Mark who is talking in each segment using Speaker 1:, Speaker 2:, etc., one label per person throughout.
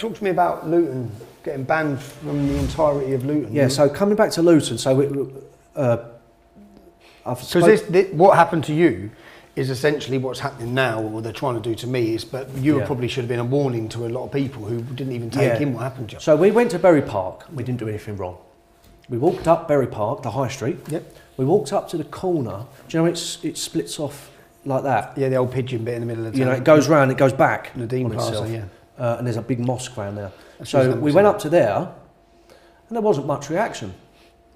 Speaker 1: Talk to me about Luton getting banned from the entirety of Luton.
Speaker 2: Yeah, so coming back to Luton, so it, uh, I've
Speaker 1: Because
Speaker 2: spoke-
Speaker 1: this, thi- what happened to you is essentially what's happening now, or what they're trying to do to me is, but you
Speaker 2: Yeah.
Speaker 1: probably should have been a warning to a lot of people who didn't even take
Speaker 2: Yeah.
Speaker 1: in what happened to you.
Speaker 2: So we went to Bury Park. We didn't do anything wrong. We walked up Bury Park, the high street.
Speaker 1: Yep.
Speaker 2: We walked up to the corner. Do you know it's, it splits off like that?
Speaker 1: Yeah, the old pigeon bit in the middle of the
Speaker 2: You know, it goes round, it goes back.
Speaker 1: Nadine Plaza, yeah.
Speaker 2: Uh, and there's a big mosque round there.
Speaker 1: That's
Speaker 2: so we went up to there, and there wasn't much reaction,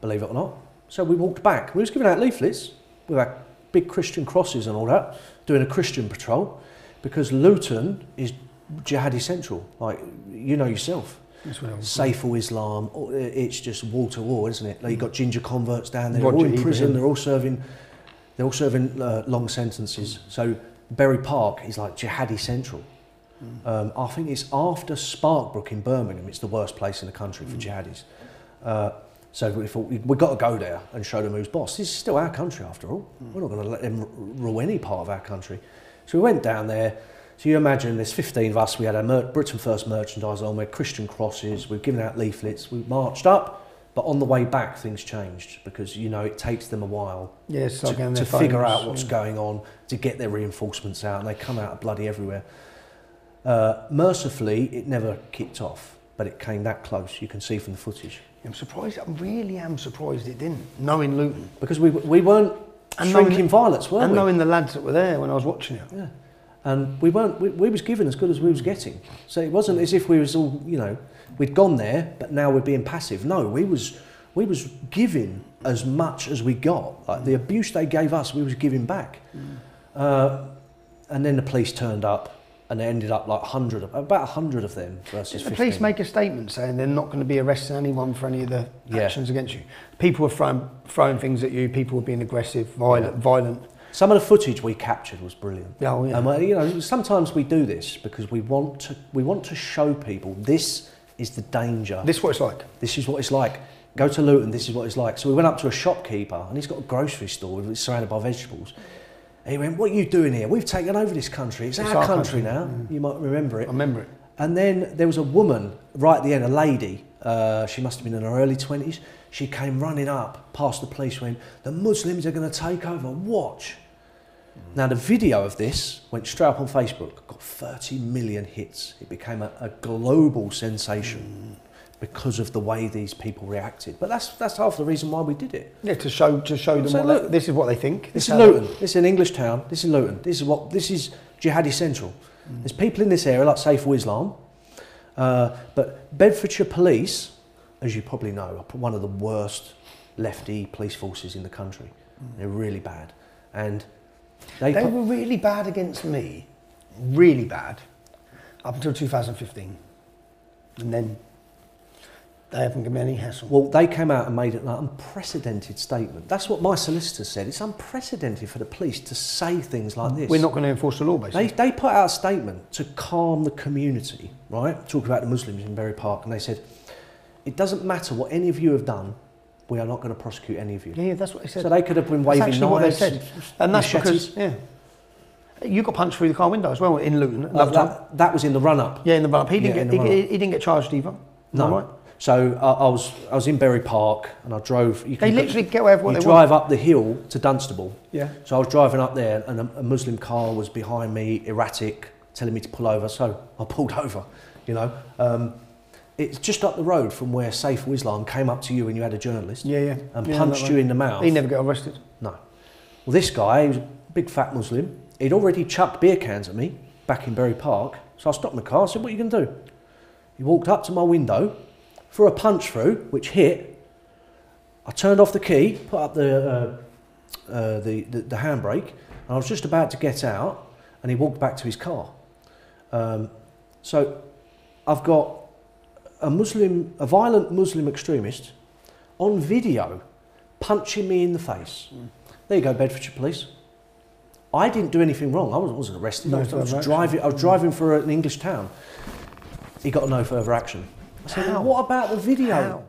Speaker 2: believe it or not. So we walked back. We was giving out leaflets with our big Christian crosses and all that, doing a Christian patrol, because Luton is jihadi central. Like you know yourself.
Speaker 1: That's what I was-
Speaker 2: Saiful Islam, it's just wall to wall, isn't it? Like you've got ginger converts down there, they're all in prison,
Speaker 1: Ibrahim.
Speaker 2: they're all serving, they're all serving uh, long sentences. So Bury Park is like jihadi central. Um, I think it's after Sparkbrook in Birmingham. It's the worst place in the country for jihadis. Uh, so we thought we- we've got to go there and show them who's boss. This is still our country after all. We're not going to let them rule any part of our country. So we went down there. So you imagine there's 15 of us. We had our mer- Britain First merchandise on. We had Christian crosses. We've given out leaflets. We marched up, but on the way back things changed because you know it takes them a while to, to figure out what's
Speaker 1: yeah.
Speaker 2: going on, to get their reinforcements out, and they come out of bloody everywhere. Uh, mercifully, it never kicked off, but it came that close. You can see from the footage
Speaker 1: I'm surprised. I really am surprised it didn't. Knowing Luton
Speaker 2: because we we weren't
Speaker 1: And knowing
Speaker 2: shrinking
Speaker 1: the-
Speaker 2: violets, were
Speaker 1: and
Speaker 2: we?
Speaker 1: knowing the lads that were there when I was watching it.
Speaker 2: yeah, and we weren't. We, we was given as good as we was getting. So it wasn't as if we was all you know we'd gone there, but now we're being passive. No, we was we was giving as much as we got. Like the abuse they gave us, we was giving back. Uh, and then the police turned up, and it ended up like hundred, of, about hundred of them versus.
Speaker 1: Did the
Speaker 2: 15.
Speaker 1: police make a statement saying they're not going to be arresting anyone for any of the
Speaker 2: Yeah.
Speaker 1: actions against you? People were throwing, throwing things at you. People were being aggressive, violent, violent.
Speaker 2: Some of the footage we captured was brilliant.
Speaker 1: Oh, yeah.
Speaker 2: And well, you know, sometimes we do this because we want to we want to show people this is the danger.
Speaker 1: This is what it's like.
Speaker 2: This is what it's like. Go to Luton. This is what it's like. So we went up to a shopkeeper, and he's got a grocery store with- surrounded by vegetables. He went, "What are you doing here? We've taken over this country. It's,
Speaker 1: It's
Speaker 2: our,
Speaker 1: our
Speaker 2: country,
Speaker 1: country,
Speaker 2: now. You might remember it.
Speaker 1: I remember it.
Speaker 2: And then there was a woman right at the end, a lady. Uh, she must have been in her early twenties. She came running up past the police, went, "The Muslims are going to take over. Watch." Now the video of this went straight up on Facebook, got 30 million hits. It became a, a global sensation because of the way these people reacted. But that's that's half the reason why we did it.
Speaker 1: Yeah, to show to show them
Speaker 2: So
Speaker 1: what
Speaker 2: look-
Speaker 1: they, this is what they think.
Speaker 2: This is Luton. This is an English town. This is Luton. This is what this is jihadi central. There's people in this area like Saiful Islam, uh, but Bedfordshire Police, as you probably know, are one of the worst lefty police forces in the country. They're really bad, and they,
Speaker 1: They were really bad against me, really bad, up until 2015, and then they haven't given me any hassle.
Speaker 2: well, they came out and made an unprecedented statement. That's what my solicitor said. It's unprecedented for the police to say things like this.
Speaker 1: We're not going to enforce the law, basically.
Speaker 2: They, they put out a statement to calm the community, right? Talk about the Muslims in Bury Park, and they said, it doesn't matter what any of you have done, we are not going to prosecute any of you.
Speaker 1: yeah, yeah, that's what they said.
Speaker 2: So they could have been
Speaker 1: That's
Speaker 2: waving
Speaker 1: actually what they
Speaker 2: knives,
Speaker 1: said, and that's
Speaker 2: machetes.
Speaker 1: because yeah, you got punched through the car window as well in Luton.
Speaker 2: Like
Speaker 1: uh,
Speaker 2: that, that was in the run-up.
Speaker 1: Yeah, in the run-up. He didn't
Speaker 2: Yeah,
Speaker 1: get he, he didn't get charged either.
Speaker 2: No.
Speaker 1: right?
Speaker 2: So I, I was I was in Bury Park, and I drove. You
Speaker 1: They
Speaker 2: can-
Speaker 1: literally get what
Speaker 2: you
Speaker 1: they
Speaker 2: drive up the hill to Dunstable.
Speaker 1: Yeah.
Speaker 2: So I was driving up there, and a, a Muslim car was behind me, erratic, telling me to pull over. So I pulled over. You know, um, it's just up the road from where Saiful Islam came up to you when you had a journalist
Speaker 1: Yeah, yeah.
Speaker 2: and
Speaker 1: Yeah,
Speaker 2: punched you in the mouth.
Speaker 1: He never got arrested.
Speaker 2: No. Well, this guy, he was a big fat Muslim. He'd already chucked beer cans at me back in Bury Park. So I stopped my car. I said, "What are you going to do?" He walked up to my window, threw a punch through, which hit. I turned off the key, put up the uh, uh, the, the the handbrake, and I was just about to get out, and he walked back to his car. Um, so I've got a Muslim, a violent Muslim extremist, on video, punching me in the face. There you go, Bedfordshire Police. I didn't do anything wrong. I wasn't, wasn't arrested.
Speaker 1: No
Speaker 2: I was, I was driving. I was driving for an English town. He got no further action. Said,
Speaker 1: How?
Speaker 2: "What about the video?
Speaker 1: How?